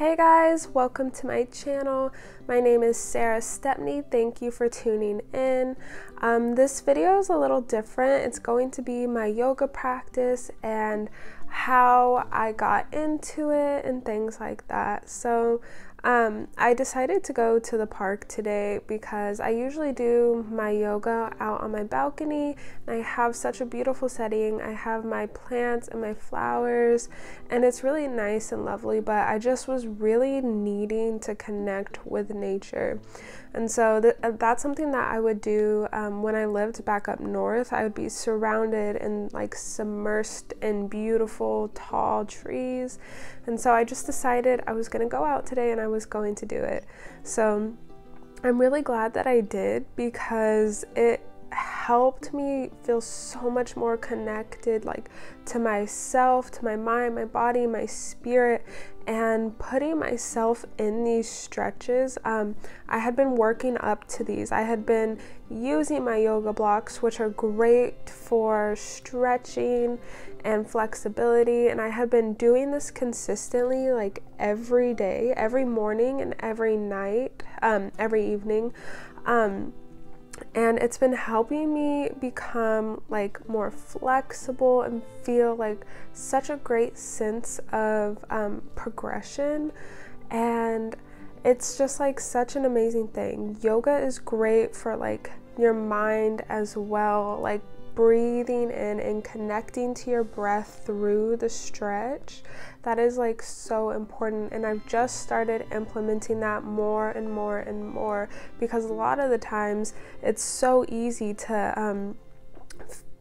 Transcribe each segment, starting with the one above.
Hey guys, welcome to my channel. My name is Sarah Stepney. Thank you for tuning in. Um, this video is a little different. It's going to be my yoga practice and how I got into it and things like that. So um, I decided to go to the park today because I usually do my yoga out on my balcony and I have such a beautiful setting. I have my plants and my flowers and it's really nice and lovely, but I just was really needing to connect with nature. And so th- uh, that's something that I would do um, when I lived back up north. I would be surrounded and like submersed in beautiful, tall trees. And so I just decided I was going to go out today and I was going to do it. So I'm really glad that I did because it helped me feel so much more connected like to myself to my mind my body my spirit and putting myself in these stretches um, i had been working up to these. I had been using my yoga blocks which are great for stretching and flexibility and i had been doing this consistently like every day every morning and every night um, every evening um, and it's been helping me become like more flexible and feel like such a great sense of um, progression. And it's just like such an amazing thing. Yoga is great for like your mind as well like breathing in and connecting to your breath through the stretch. That is like so important and I've just started implementing that more and more and more because a lot of the times it's so easy to um,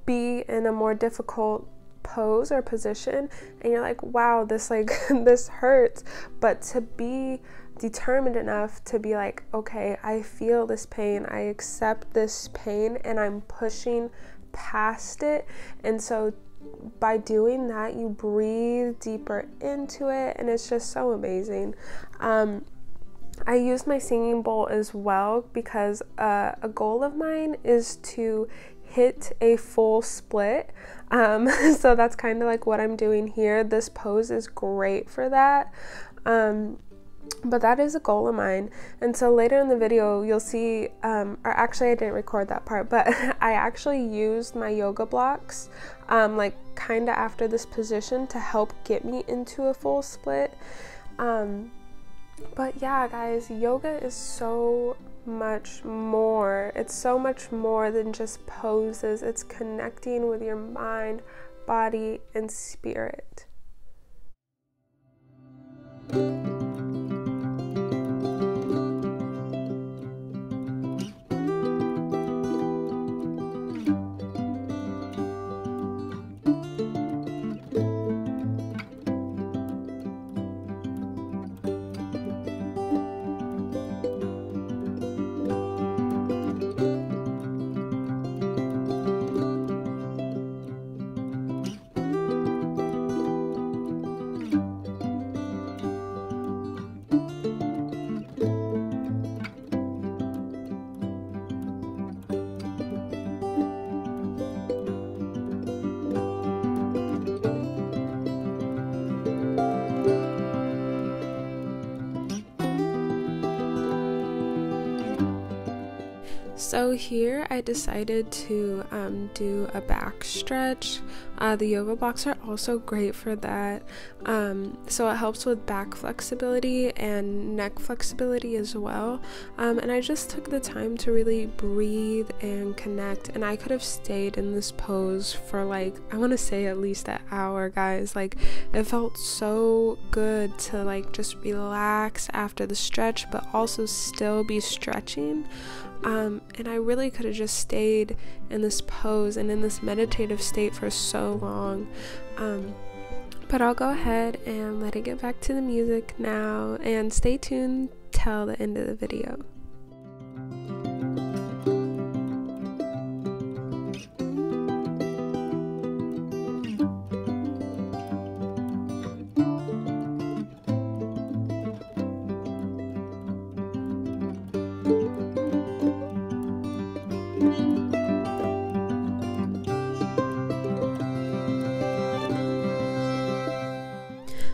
be in a more difficult pose or position and you're like wow this like this hurts. But to be determined enough to be like okay I feel this pain. I accept this pain and I'm pushing past it and so by doing that, you breathe deeper into it, and it's just so amazing. Um, I use my singing bowl as well because uh, a goal of mine is to hit a full split. Um, so that's kind of like what I'm doing here. This pose is great for that. Um, but that is a goal of mine. And so later in the video you'll see um, or actually i didn't record that part but i actually used my yoga blocks um, like kind of after this position to help get me into a full split. Um, but yeah guys yoga is so much more. It's so much more than just poses. It's connecting with your mind body and spirit So here I decided to um, do a back stretch. Uh, the yoga blocks are also great for that. Um, so it helps with back flexibility and neck flexibility as well. Um, and I just took the time to really breathe and connect. And I could have stayed in this pose for like, I want to say at least an hour, guys. Like it felt so good to like just relax after the stretch, but also still be stretching. Um, and I really could have just stayed in this pose and in this meditative state for so long. Um, but I'll go ahead and let it get back to the music now and stay tuned till the end of the video.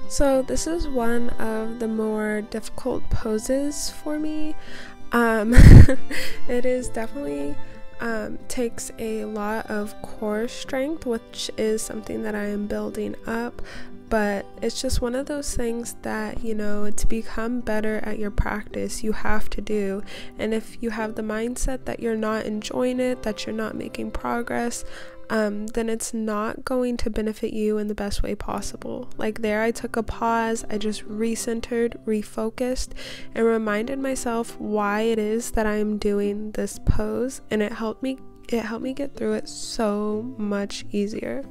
So this is one of the more difficult poses for me. Um, it is definitely um, takes a lot of core strength, which is something that I am building up. But it's just one of those things that, you know, to become better at your practice, you have to do. And if you have the mindset that you're not enjoying it, that you're not making progress, um, then it's not going to benefit you in the best way possible. Like there, I took a pause, I just recentered, refocused, and reminded myself why it is that I am doing this pose, and it helped me. It helped me get through it so much easier.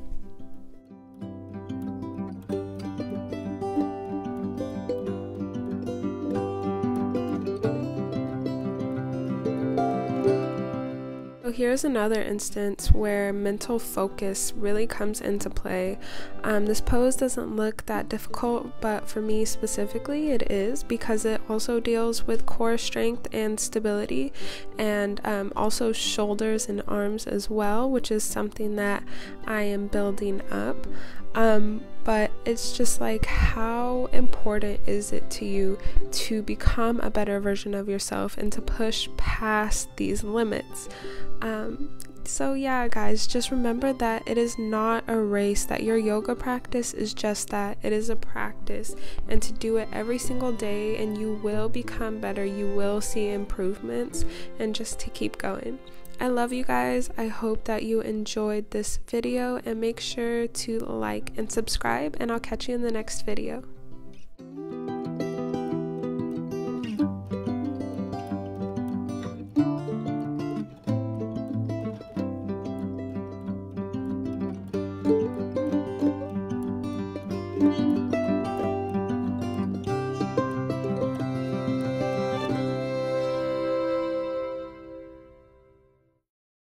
Here's another instance where mental focus really comes into play. Um, this pose doesn't look that difficult, but for me specifically, it is because it also deals with core strength and stability, and um, also shoulders and arms as well, which is something that I am building up. Um, but it's just like how important is it to you to become a better version of yourself and to push past these limits um, so, yeah, guys, just remember that it is not a race, that your yoga practice is just that. It is a practice, and to do it every single day, and you will become better. You will see improvements, and just to keep going. I love you guys. I hope that you enjoyed this video, and make sure to like and subscribe, and I'll catch you in the next video.